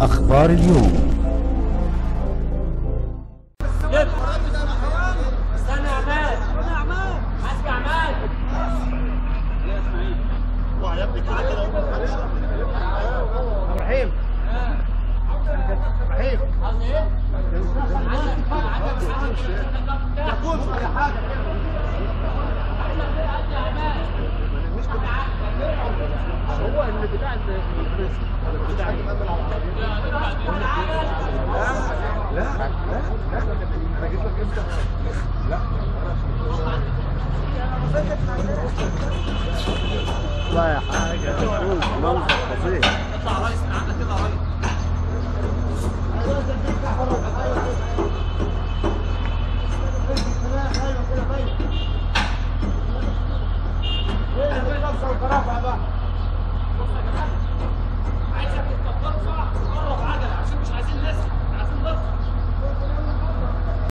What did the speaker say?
أخبار اليوم. يا عماد استنى لا يا حاجة منظر فظيع اطلع ريس من عندك كده ريس أيوه كده